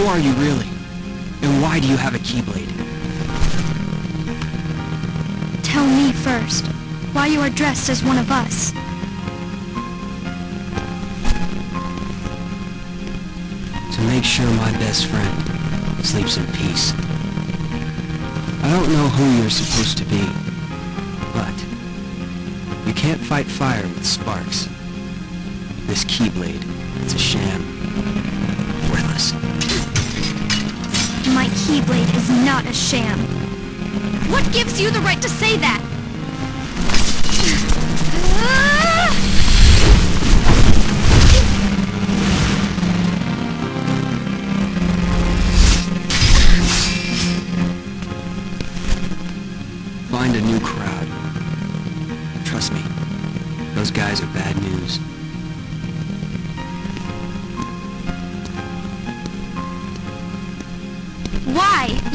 Who are you really? And why do you have a Keyblade? Tell me first, why you are dressed as one of us. To make sure my best friend sleeps in peace. I don't know who you're supposed to be, but you can't fight fire with sparks. This Keyblade, it's a sham. Worthless. My Keyblade is not a sham. What gives you the right to say that?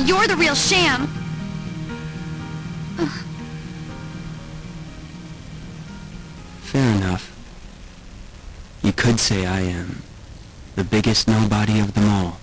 You're the real sham. Fair enough. You could say I am the biggest nobody of them all.